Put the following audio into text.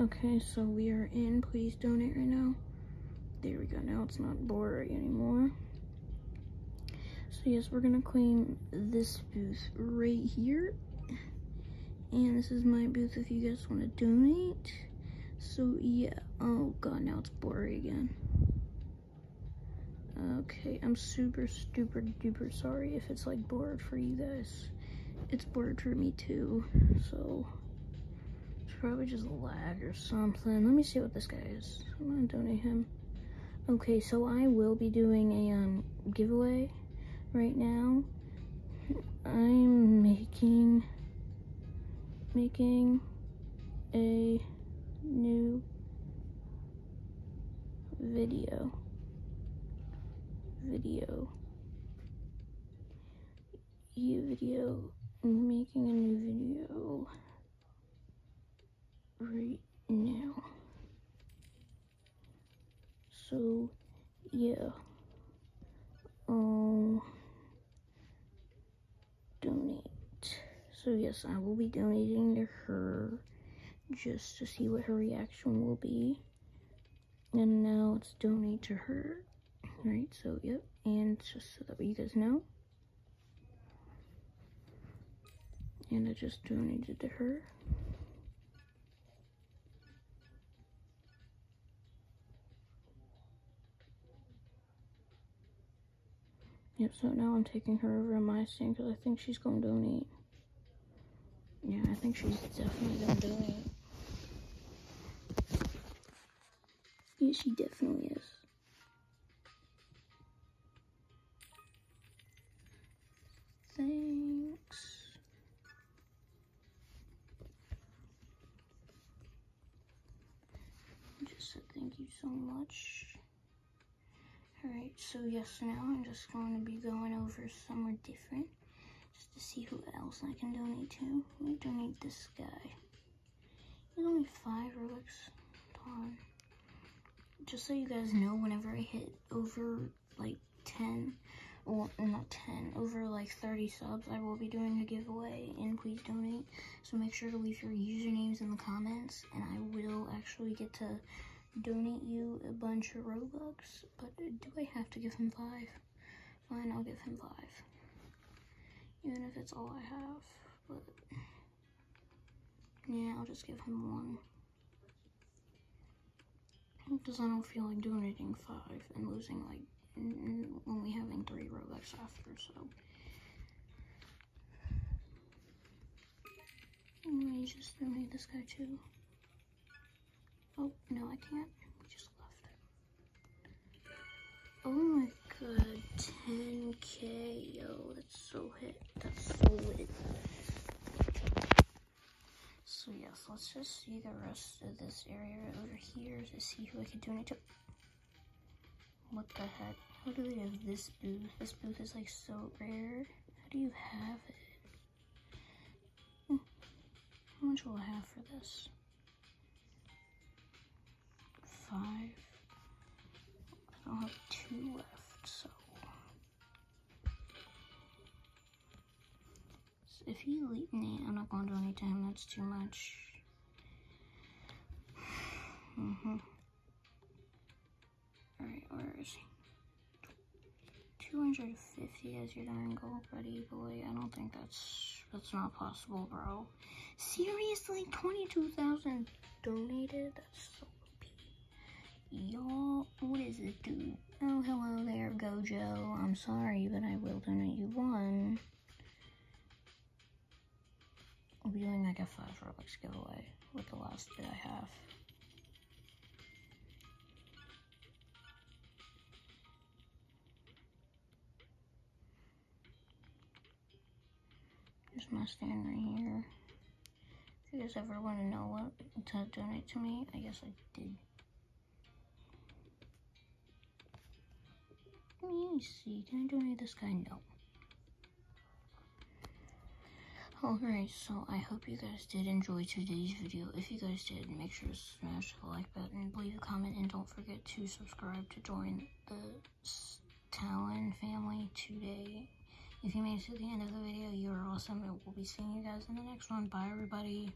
Okay, so we are in. Please donate right now. There we go. Now it's not blurry anymore. So yes, we're gonna claim this booth right here. And this is my booth if you guys want to donate. So yeah. Oh god, now it's blurry again. Okay, I'm super, super duper sorry if it's like blurred for you guys. It's blurred for me too, so probably just lag or something. Let me see what this guy is. I'm gonna donate him. Okay, so I will be doing a um giveaway right now. I'm making making a new video video you video making a new video right now. So yeah. Um donate. So yes i will be donating to her just to see what her reaction will be. And now let's donate to her right? So yep and just so that you guys know. And i just donated to her Yep, so now I'm taking her over to my stand because I think she's going to donate. Yeah, I think she's definitely going to donate. Yeah, she definitely is. Thanks. Just said thank you so much. Alright, so yes, now I'm just going to be going over somewhere different just to see who else I can donate to. Me donate this guy. He's only five Robux. Darn. Just so you guys know, whenever I hit over like 10, or not 10, over like 30 subs, I will be doing a giveaway and please donate. So make sure to leave your usernames in the comments and I will actually get to donate you a bunch of Robux, but do I have to give him five? Fine, I'll give him five. Even if it's all I have, but yeah, I'll just give him one. Because I don't feel like donating five and losing like only having three Robux after, so. Me just donate this guy too. Oh, no, I can't. We just left. Oh my god, 10k. Yo, that's so hit. That's so lit. So, yes, let's just see the rest of this area over here to see who I can donate to. What the heck? How do they have this booth? This booth is like so rare. How do you have it? Hmm. How much will I have for this? Five. I don't have two left, so. so if he leave, me, I'm not going to do any to him. That's too much. Mm-hmm. Alright, where is he? 250 as your dying goal, buddy boy. I don't think that's that's not possible, bro. Seriously, 22,000 donated? That's so Y'all, what is this dude? Oh, hello there, Gojo. I'm sorry, but I will donate you one. I'll be doing like a 5 Robux giveaway with the last bit I have. Here's my stand right here. If you guys ever want to know what to donate to me, I guess I did Let me see. Can I donate this guy? No. Alright, so I hope you guys did enjoy today's video. If you guys did, make sure to smash the like button, leave a comment, and don't forget to subscribe to join the Tallen family today. If you made it to the end of the video, you're awesome, and we'll be seeing you guys in the next one. Bye, everybody.